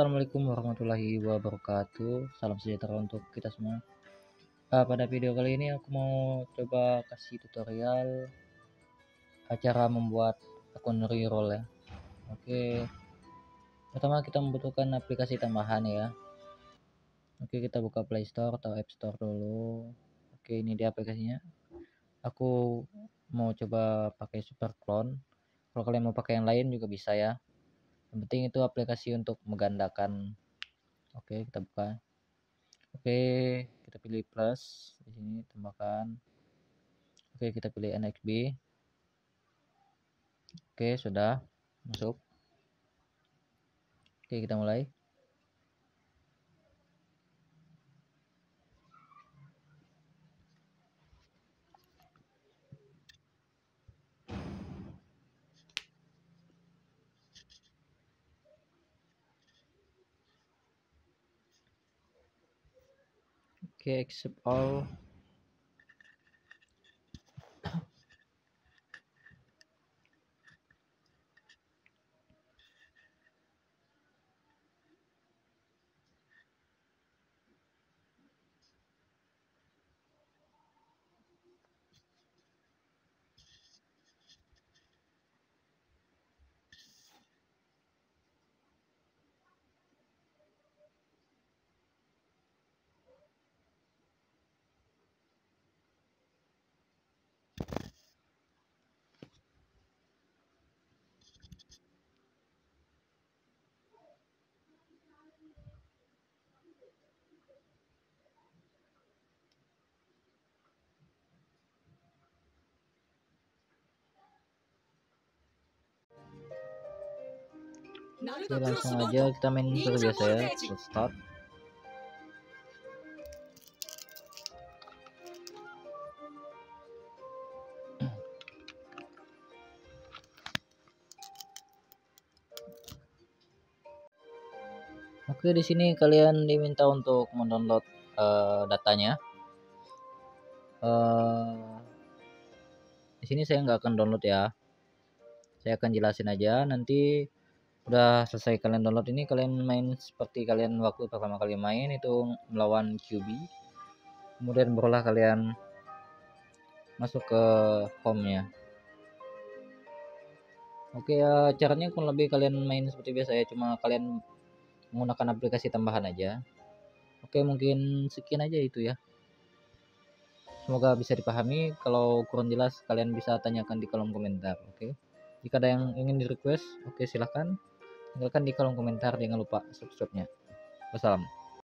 Assalamualaikum warahmatullahi wabarakatuh. Salam sejahtera untuk kita semua. Uh, pada video kali ini aku mau coba kasih tutorial cara membuat akun reroll ya. Oke. Pertama kita membutuhkan aplikasi tambahan ya. Oke, kita buka Play Store atau App Store dulu. Oke, ini dia aplikasinya. Aku mau coba pakai Super Clone. Kalau kalian mau pakai yang lain juga bisa ya yang penting itu aplikasi untuk menggandakan. Oke kita buka. Oke kita pilih plus. Di sini tambahkan. Oke kita pilih NXB oke sudah masuk. Oke kita mulai okay except all Oke langsung aja kita main seperti biasa ya start Oke di sini kalian diminta untuk mendownload uh, datanya. Uh, di sini saya nggak akan download ya. Saya akan jelasin aja nanti udah selesai kalian download ini kalian main seperti kalian waktu pertama kali main itu melawan QB kemudian barulah kalian masuk ke home nya oke ya caranya kurang lebih kalian main seperti biasa ya cuma kalian menggunakan aplikasi tambahan aja. Oke mungkin sekian aja itu ya. Semoga bisa dipahami. Kalau kurang jelas kalian bisa tanyakan di kolom komentar oke? Jika ada yang ingin di request oke silahkan tinggalkan di kolom komentar jangan lupa subscribe nya wassalam